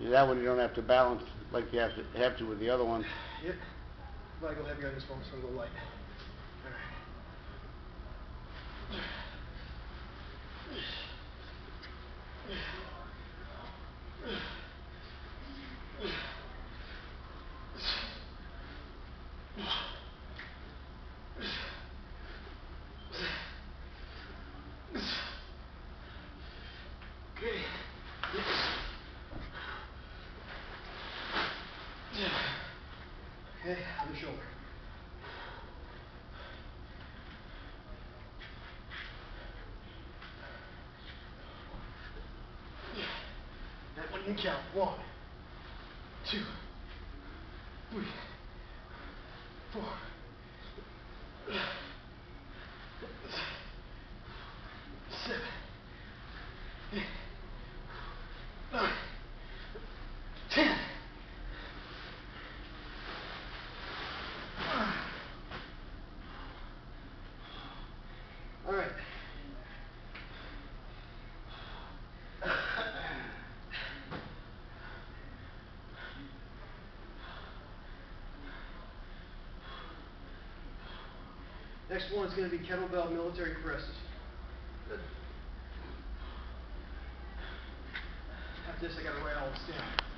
That one you don't have to balance like you have to, have to with the other one. Yep. If I go heavier on this one, it's gonna go light. Alright. Okay. Okay, other shoulder. That one didn't count. One, two, three, four, seven, eight, nine, ten. All right. Next one is going to be kettlebell military presses. Good. After this, I got to write all this down.